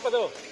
આપો તો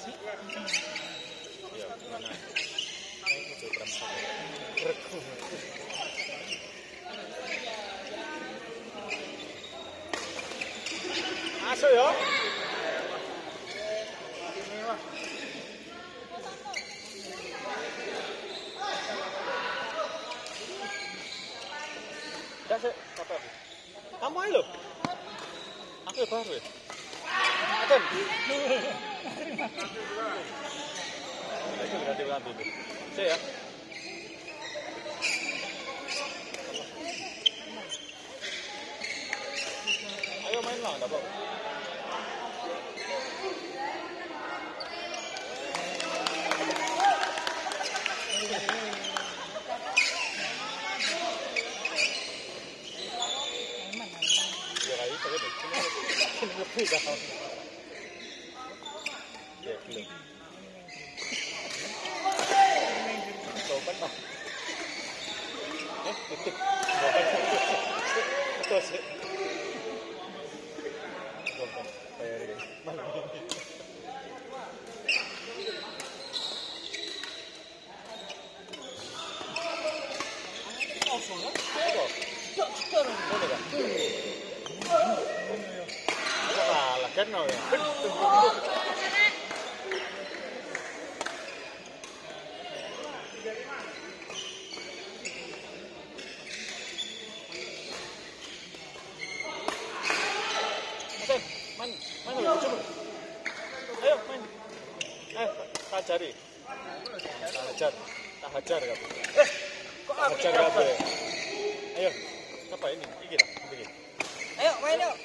Masuk ya. Ya, sih, apa? Kamu aja loh. 还有麦浪的吧？哎，麦浪，原来是在这里。现在是退。どうし Eh, kajari. Kajar. Tak hajar kabeh. Eh, kok Tak hajar kabeh. Ayo. Apa ini? Iki lah, iki. Ayo main yuk.